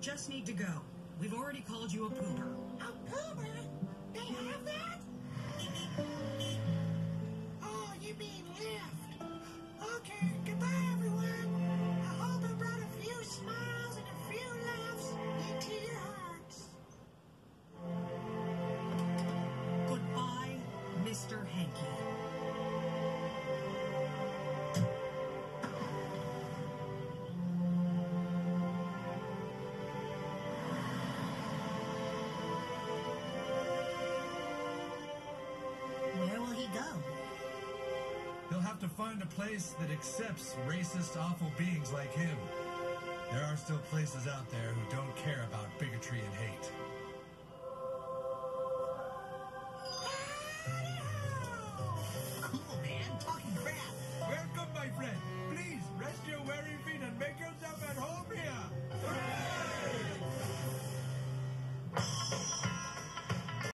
just need to go. We've already called you a pooper. A pooper? He'll have to find a place that accepts racist, awful beings like him. There are still places out there who don't care about bigotry.